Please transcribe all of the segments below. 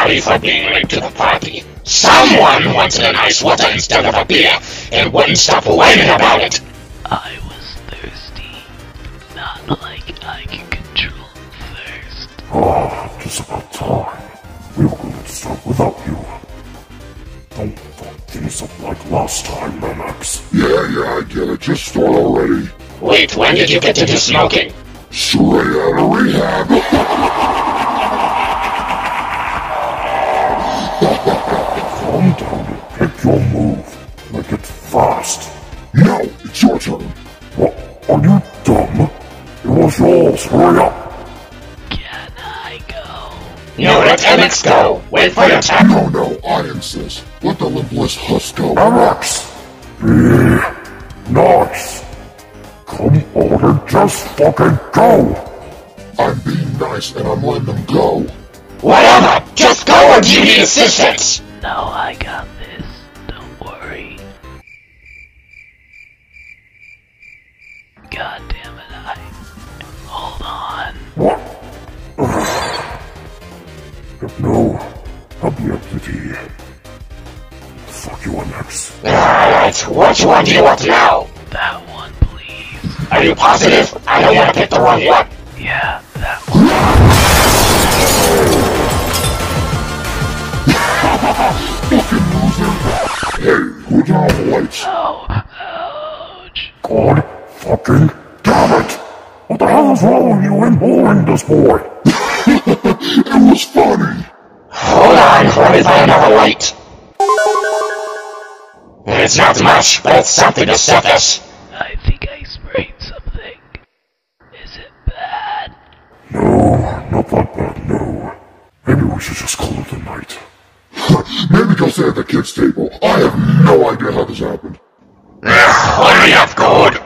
sorry for being late to the party. Someone wanted an ice water instead of a beer and wouldn't stop whining about it. I was thirsty. Not like I can control thirst. Ah, just about time. We were going to start without you. Don't fuck things up like last time, Mamax. Yeah, yeah, I get it. Just start already. Wait, when did you get into smoking? Straight out of rehab. your move. Make it fast. no, it's your turn. What? Are you dumb? It was yours. Hurry up. Can I go? No, let MX go. Wait for your turn. No, no, I insist. Let the limpless husk go. Mamax. Be nice. Come on and just fucking go. I'm being nice and I'm letting them go. Whatever. Just go or do you need assistance? No, I got God damn it, I. Hold on. What? no. I'll be up to tea. Uh, fuck you, MX. Alright, which one do you want now? That one, please. Are you positive? I don't want to pick the wrong one. Yeah, that one. Hey, who turned off the lights? Oh, ouch. God fucking damn it! What the hell is wrong with you and boring this boy? It was funny. Hold on, let me find another light. It's not much, but it's something to surface. I think I sprayed something. Is it bad? No, not that bad, no. Maybe we should just call it a night. Maybe go stay at the kids' table. I have no idea how this happened. Ugh, hurry up, Gord.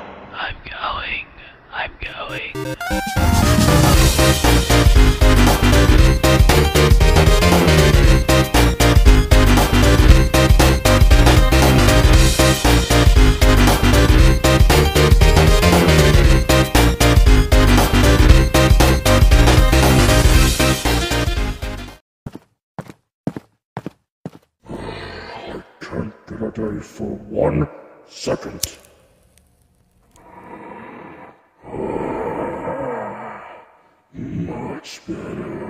For one second. Much better.